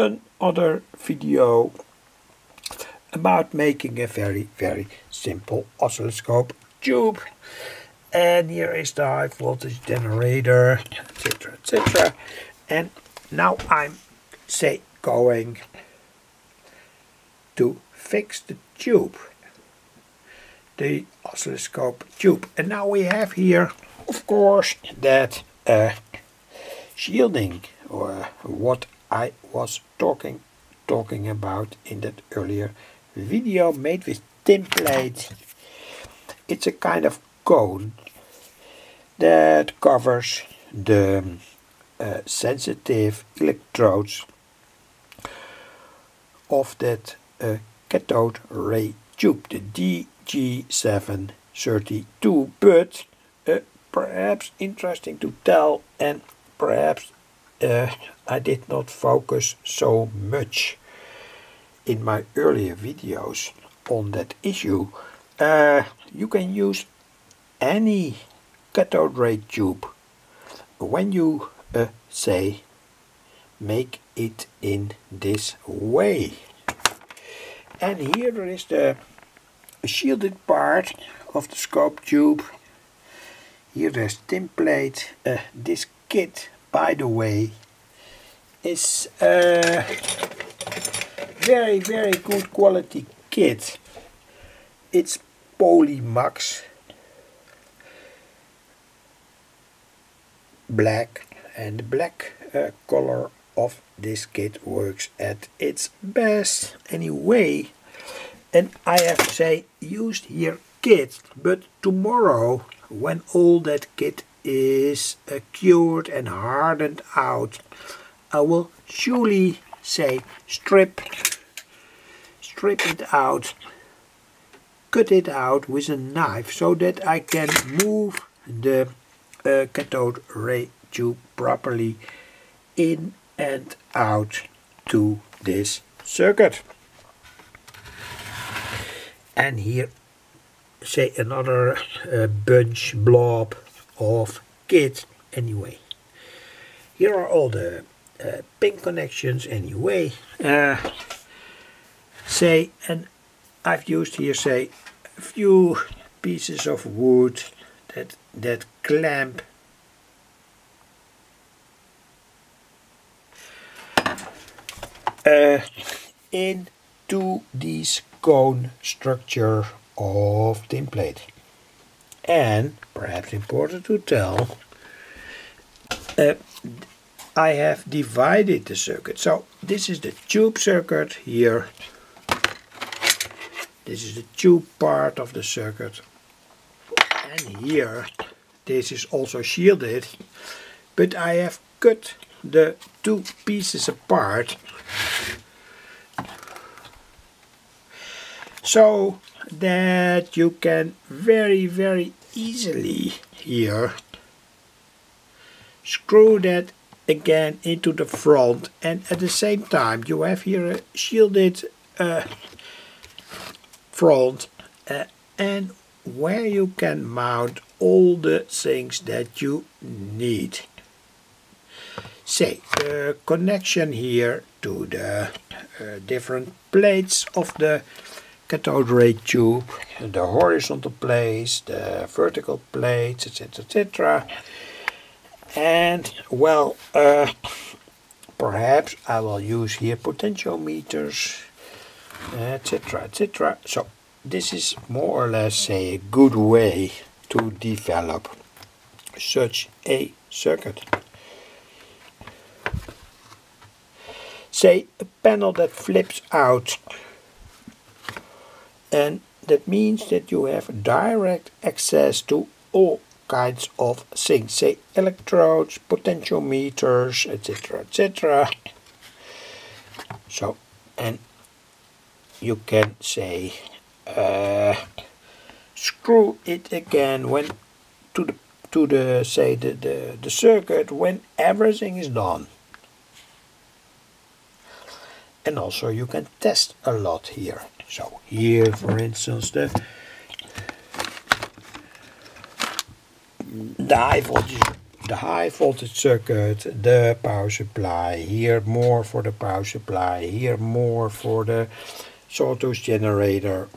another video about making a very very simple oscilloscope tube. And here is the high voltage generator etc etc and now I'm say going to fix the tube the oscilloscope tube. And now we have here of course that uh, shielding or what I was talking talking about in that earlier video made with tin plate it's a kind of cone that covers the uh, sensitive electrodes of that uh, cathode ray tube, the DG732. But uh, perhaps interesting to tell, and perhaps uh, I did not focus so much in my earlier videos on that issue. Uh, you can use any cathode ray tube when you uh, say make it in this way. And here there is the shielded part of the scope tube. Here there's tin plate uh, this kit by the way is a very very good quality kit. It's Polymax. Black and the black uh, color of this kit works at its best. Anyway and I have to say used here kit but tomorrow when all that kit is uh, cured and hardened out I will surely say strip strip it out cut it out with a knife so that I can move the uh, cathode ray tube properly in and out to this circuit. And here say another uh, bunch blob of kit anyway. Here are all the uh, pin connections anyway. Uh, say and I've used here say a few pieces of wood that that clamp uh, into this cone structure of tin plate. And perhaps important to tell, uh, I have divided the circuit. So this is the tube circuit here. This is the tube part of the circuit. And here, this is also shielded. But I have cut the two pieces apart so that you can very very easily here. Screw that again into the front and at the same time you have here a shielded uh, front uh, and where you can mount all the things that you need. Say the connection here to the uh, different plates of the cathode ray tube, the horizontal plates, the vertical plates, etc. etc. And well, uh, perhaps I will use here potentiometers, etc. etc. So this is more or less a good way to develop such a circuit. say a panel that flips out and that means that you have direct access to all kinds of things say electrodes potentiometers etc etc so and you can say uh, screw it again when to the to the say the, the the circuit when everything is done. And also you can test a lot here so here for instance the the high voltage the high voltage circuit, the power supply, here more for the power supply, here more for the sawtooth generator,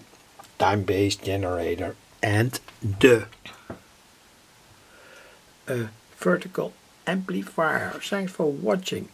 time-based generator and the uh, vertical amplifier. Thanks for watching.